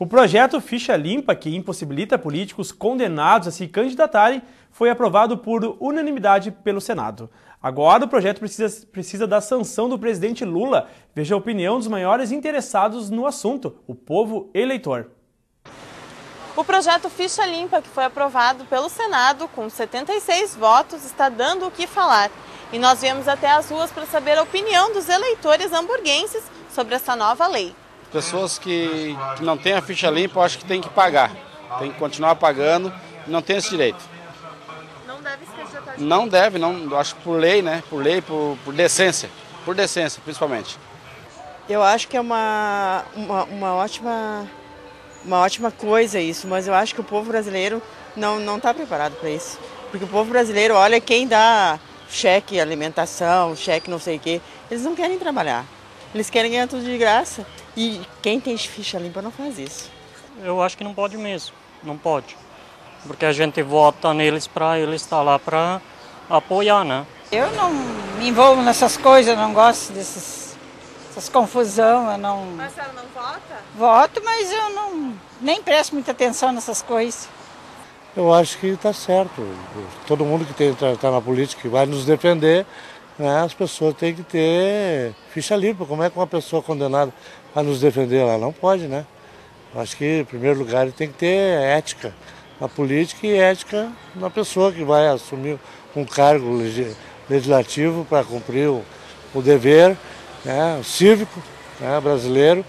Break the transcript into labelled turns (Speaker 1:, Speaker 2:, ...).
Speaker 1: O projeto Ficha Limpa, que impossibilita políticos condenados a se candidatarem, foi aprovado por unanimidade pelo Senado. Agora o projeto precisa, precisa da sanção do presidente Lula. Veja a opinião dos maiores interessados no assunto, o povo eleitor.
Speaker 2: O projeto Ficha Limpa, que foi aprovado pelo Senado com 76 votos, está dando o que falar. E nós viemos até as ruas para saber a opinião dos eleitores hamburguenses sobre essa nova lei.
Speaker 3: Pessoas que, que não têm a ficha limpa, eu acho que tem que pagar. Tem que continuar pagando não tem esse direito.
Speaker 2: Não deve de
Speaker 3: Não deve, não, acho que por lei, né? Por lei, por, por decência. Por decência, principalmente.
Speaker 4: Eu acho que é uma, uma, uma, ótima, uma ótima coisa isso, mas eu acho que o povo brasileiro não está preparado para isso. Porque o povo brasileiro olha quem dá cheque alimentação, cheque não sei o quê, eles não querem trabalhar. Eles querem ganhar tudo de graça. E quem tem ficha limpa não faz isso.
Speaker 5: Eu acho que não pode mesmo, não pode. Porque a gente vota neles para eles estar lá para apoiar, né?
Speaker 6: Eu não me envolvo nessas coisas, não gosto dessas, dessas confusão, eu não...
Speaker 2: Mas a senhora não vota?
Speaker 6: Voto, mas eu não nem presto muita atenção nessas coisas.
Speaker 7: Eu acho que está certo. Todo mundo que está tá na política que vai nos defender, né, as pessoas têm que ter ficha limpa. Como é que uma pessoa condenada vai nos defender? Ela não pode, né? Acho que, em primeiro lugar, tem que ter ética na política e ética na pessoa que vai assumir um cargo legislativo para cumprir o, o dever né, cívico né, brasileiro.